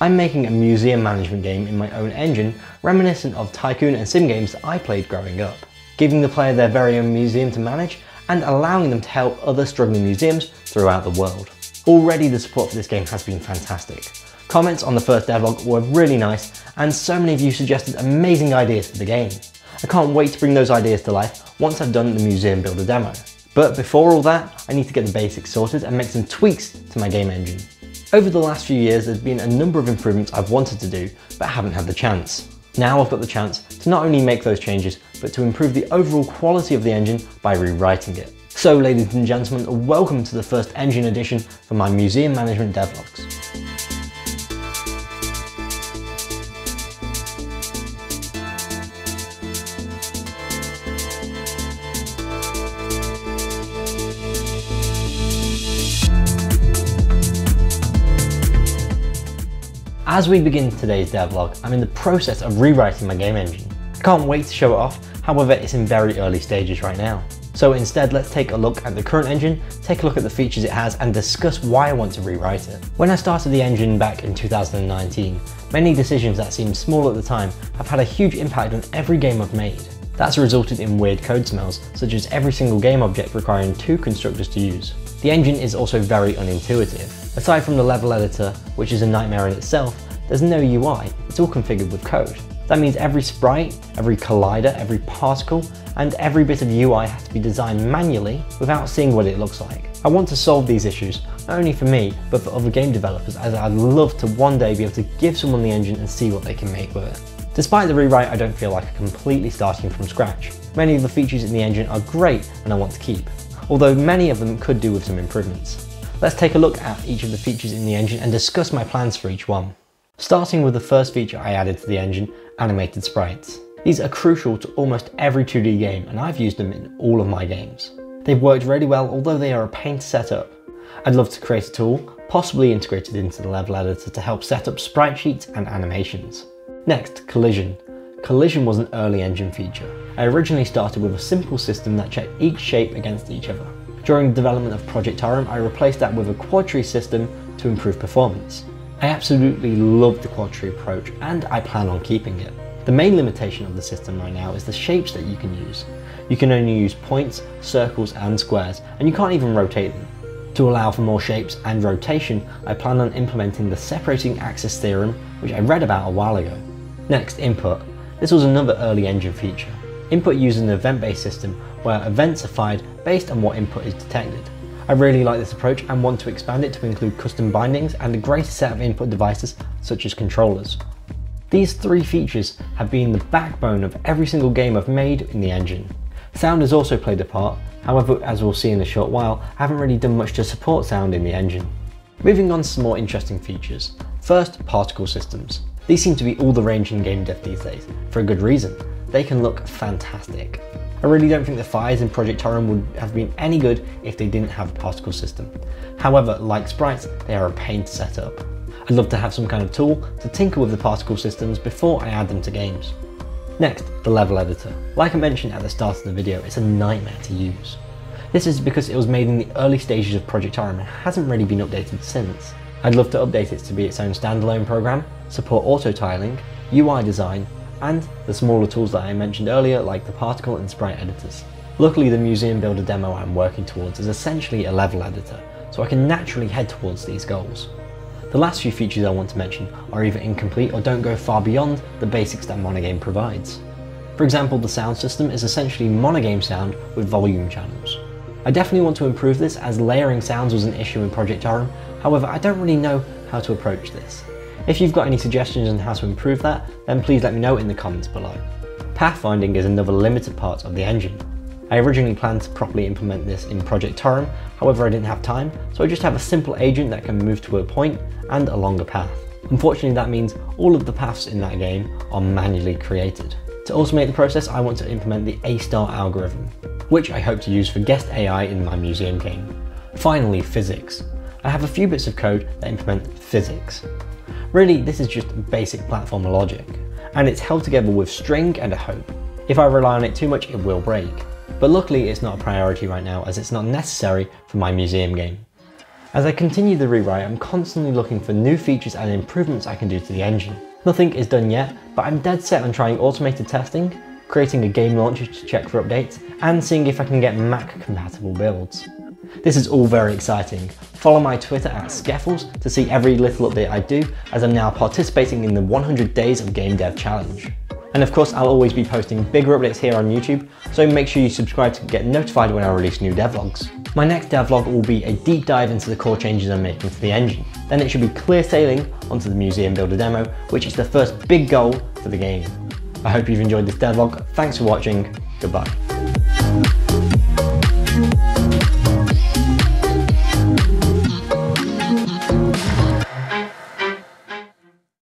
I'm making a museum management game in my own engine, reminiscent of tycoon and sim games that I played growing up, giving the player their very own museum to manage and allowing them to help other struggling museums throughout the world. Already the support for this game has been fantastic. Comments on the first devlog were really nice and so many of you suggested amazing ideas for the game. I can't wait to bring those ideas to life once I've done the Museum Builder demo. But before all that, I need to get the basics sorted and make some tweaks to my game engine. Over the last few years, there's been a number of improvements I've wanted to do, but haven't had the chance. Now I've got the chance to not only make those changes, but to improve the overall quality of the engine by rewriting it. So ladies and gentlemen, welcome to the first engine edition for my museum management devlogs. As we begin today's devlog, I'm in the process of rewriting my game engine. I can't wait to show it off, however it's in very early stages right now. So instead let's take a look at the current engine, take a look at the features it has and discuss why I want to rewrite it. When I started the engine back in 2019, many decisions that seemed small at the time have had a huge impact on every game I've made. That's resulted in weird code smells, such as every single game object requiring two constructors to use. The engine is also very unintuitive. Aside from the level editor, which is a nightmare in itself, there's no UI, it's all configured with code. That means every sprite, every collider, every particle, and every bit of UI has to be designed manually without seeing what it looks like. I want to solve these issues, not only for me, but for other game developers, as I'd love to one day be able to give someone the engine and see what they can make with it. Despite the rewrite, I don't feel like I'm completely starting from scratch. Many of the features in the engine are great and I want to keep although many of them could do with some improvements. Let's take a look at each of the features in the engine and discuss my plans for each one. Starting with the first feature I added to the engine, animated sprites. These are crucial to almost every 2D game and I've used them in all of my games. They've worked really well although they are a pain to set up. I'd love to create a tool, possibly integrated into the level editor to help set up sprite sheets and animations. Next, collision. Collision was an early engine feature. I originally started with a simple system that checked each shape against each other. During the development of Project Tarim, I replaced that with a quadtree system to improve performance. I absolutely love the quad tree approach and I plan on keeping it. The main limitation of the system right now is the shapes that you can use. You can only use points, circles and squares, and you can't even rotate them. To allow for more shapes and rotation, I plan on implementing the separating axis theorem, which I read about a while ago. Next, input. This was another early engine feature. Input uses an event-based system where events are fired based on what input is detected. I really like this approach and want to expand it to include custom bindings and a greater set of input devices such as controllers. These three features have been the backbone of every single game I've made in the engine. Sound has also played a part, however as we'll see in a short while, I haven't really done much to support sound in the engine. Moving on to some more interesting features. First, particle systems. These seem to be all the range in game dev these days, for a good reason. They can look fantastic. I really don't think the fires in Project Tarim would have been any good if they didn't have a particle system. However, like sprites, they are a pain to set up. I'd love to have some kind of tool to tinker with the particle systems before I add them to games. Next, the level editor. Like I mentioned at the start of the video, it's a nightmare to use. This is because it was made in the early stages of Project Tarim and hasn't really been updated since. I'd love to update it to be its own standalone program, support auto tiling, UI design, and the smaller tools that I mentioned earlier like the particle and sprite editors. Luckily the Museum Builder demo I'm working towards is essentially a level editor, so I can naturally head towards these goals. The last few features I want to mention are either incomplete or don't go far beyond the basics that Monogame provides. For example, the sound system is essentially monogame sound with volume channels. I definitely want to improve this as layering sounds was an issue in Project Tarim, however I don't really know how to approach this. If you've got any suggestions on how to improve that, then please let me know in the comments below. Pathfinding is another limited part of the engine. I originally planned to properly implement this in Project Tarim, however I didn't have time, so I just have a simple agent that can move to a point and a longer path. Unfortunately that means all of the paths in that game are manually created. To automate the process I want to implement the A-star algorithm, which I hope to use for guest AI in my museum game. Finally, physics. I have a few bits of code that implement physics. Really, this is just basic platform logic, and it's held together with string and a hope. If I rely on it too much, it will break. But luckily it's not a priority right now as it's not necessary for my museum game. As I continue the rewrite, I'm constantly looking for new features and improvements I can do to the engine. Nothing is done yet, but I'm dead set on trying automated testing, creating a game launcher to check for updates, and seeing if I can get Mac compatible builds. This is all very exciting. Follow my Twitter at Skeffles to see every little update I do, as I'm now participating in the 100 Days of Game Dev Challenge. And of course, I'll always be posting bigger updates here on YouTube, so make sure you subscribe to get notified when I release new devlogs. My next devlog will be a deep dive into the core changes I'm making to the engine. Then it should be clear sailing onto the Museum Builder demo, which is the first big goal for the game. I hope you've enjoyed this devlog. Thanks for watching. Goodbye.